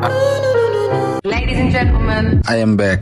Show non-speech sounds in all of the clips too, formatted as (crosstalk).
Ladies and gentlemen, I am back.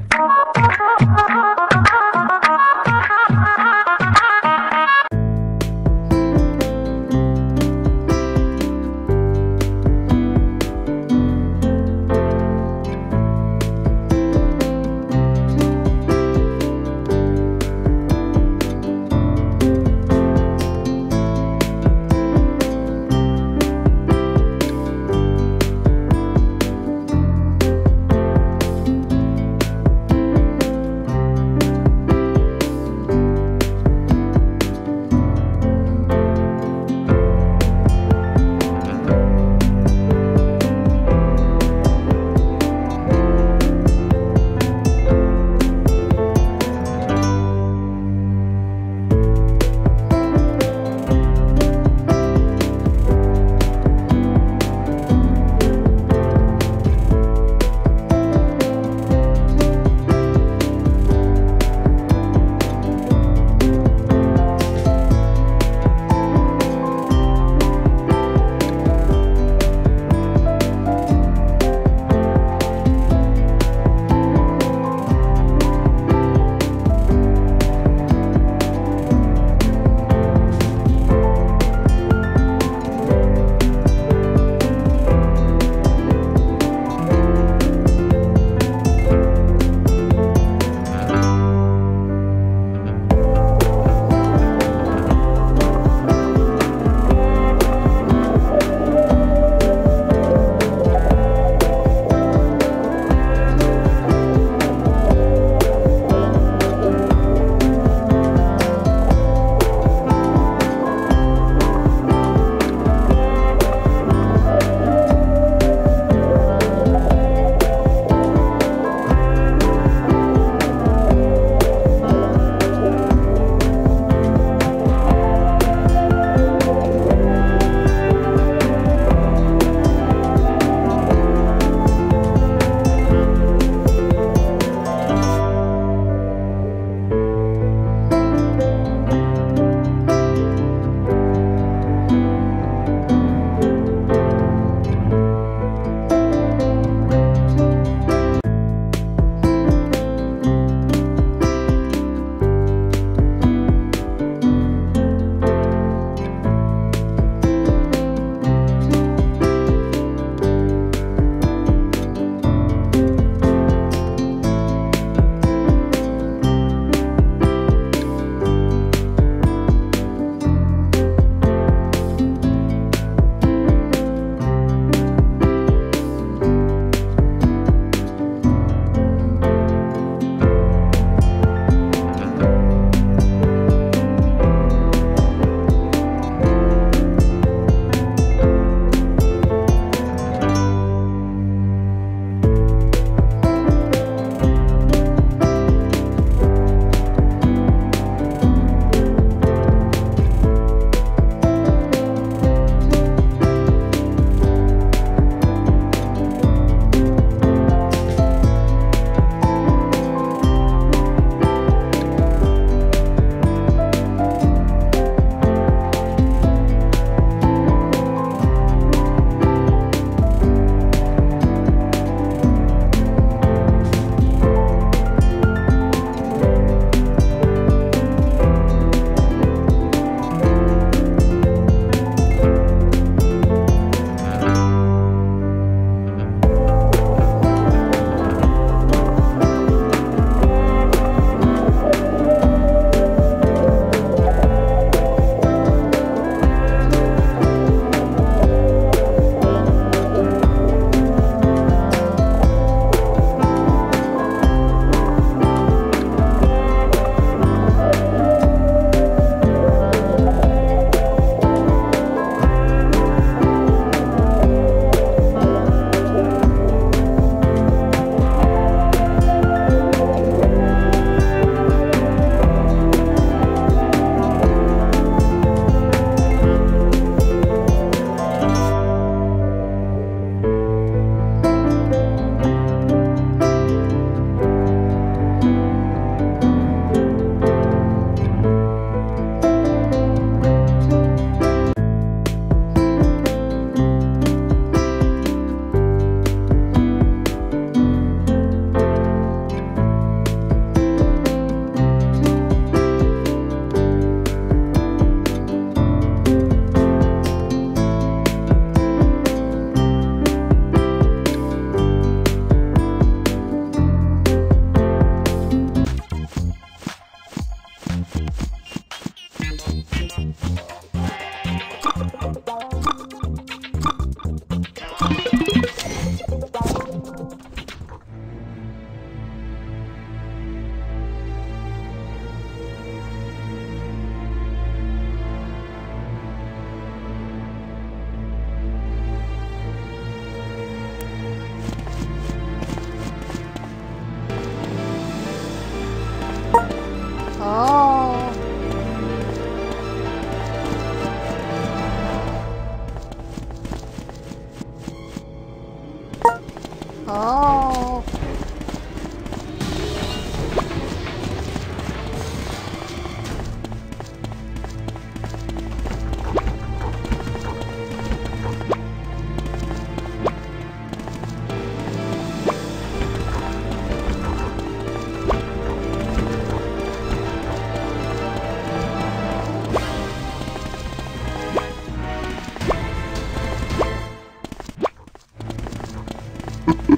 Oh. (laughs)